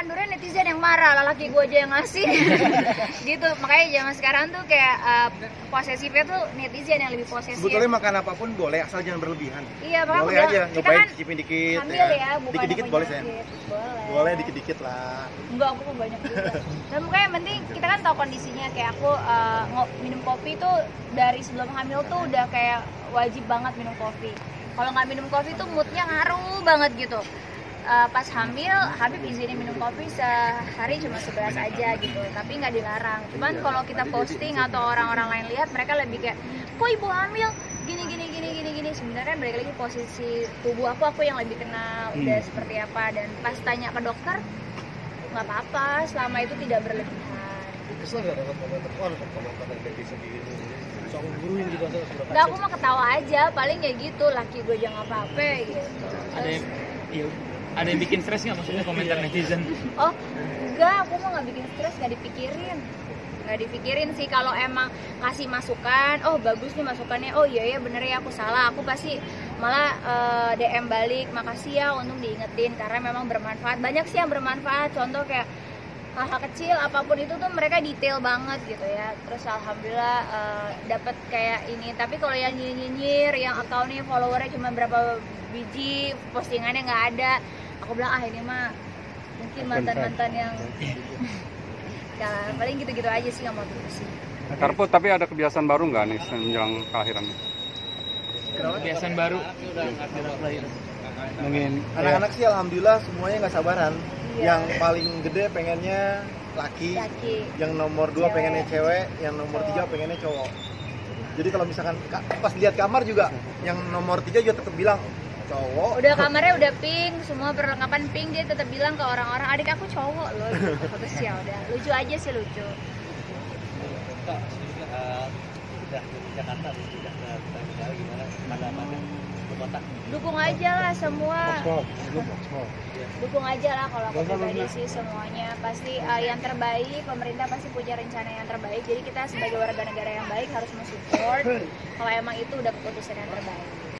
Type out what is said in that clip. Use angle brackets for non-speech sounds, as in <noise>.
makan durian netizen yang marah lah laki gue aja yang ngasih. <laughs> Gitu makanya zaman sekarang tuh kayak uh, posesifnya tuh netizen yang lebih posesif. Sebetulnya makan apa pun boleh asal jangan berlebihan. iya makanya boleh aja nyobain kan cicipin dikit ambil ya. bukan Dikit-dikit apa boleh saya. boleh. Boleh dikit-dikit lah. enggak aku mah banyak juga. Dan makanya yang penting kita kan tahu kondisinya. Kayak aku uh, minum kopi tuh dari sebelum hamil tuh udah kayak wajib banget minum kopi. Kalau nggak minum kopi tuh moodnya ngaruh banget gitu Uh, pas hamil Habib izinin minum kopi sehari cuma 11 aja gitu tapi nggak dilarang. Cuman kalau kita posting atau orang-orang lain lihat mereka lebih kayak kok ibu hamil? Gini gini gini gini gini. Sebenarnya balik lagi posisi tubuh aku aku yang lebih kenal udah seperti apa. Dan pas tanya ke dokter nggak apa-apa selama itu tidak berlebihan. Kesel nggak dapat komentar? Wah, dapat komentar dari netizen gitu. Guruin gitu nggak aku mah ketawa aja. Paling ya gitu laki gue jangan apa-apa gitu. Ada yang iya, ada yang bikin stres nggak? Maksudnya komentar netizen? Oh enggak. Aku mah nggak bikin stres nggak dipikirin. Nggak dipikirin sih kalau emang ngasih masukan oh bagus nih masukannya. Oh iya ya bener ya aku salah. Aku pasti malah eh, DM balik makasih ya untuk diingetin karena memang bermanfaat. Banyak sih yang bermanfaat. Contoh kayak hal-hal kecil apa pun itu tuh mereka detail banget gitu ya. Terus alhamdulillah eh, dapat kayak ini. Tapi kalau yang nyinyir yang akunnya followernya cuma berapa biji postingannya nggak ada. Aku bilang ah ini mah mungkin mantan mantan yang ya <laughs> paling gitu-gitu aja sih nggak mau sih. Karpo tapi ada kebiasaan baru nggak nih menjelang kelahiran? kebiasaan baru. Mungkin Anak-anak sih alhamdulillah semuanya nggak sabaran. Iya. Yang paling gede pengennya laki, laki yang nomor dua Cewek. pengennya cewek, yang nomor Cowok. tiga pengennya cowok. Jadi kalau misalkan ka- pas lihat kamar juga, yang nomor tiga juga tetap bilang cowok. udah kamarnya udah pink semua perlengkapan pink dia tetap bilang ke orang-orang adik aku cowok loh gitu. terus ya udah lucu aja sih lucu Kak, sebelumnya eh, udah ke Jakarta, terus ke gimana? Pada pada ke kota. dukung aja lah semua. Dukung aja lah kalau aku pribadi sih semuanya. Pasti uh, yang terbaik pemerintah pasti punya rencana yang terbaik. Jadi kita sebagai warga negara yang baik harus mensupport kalau emang itu udah keputusan yang terbaik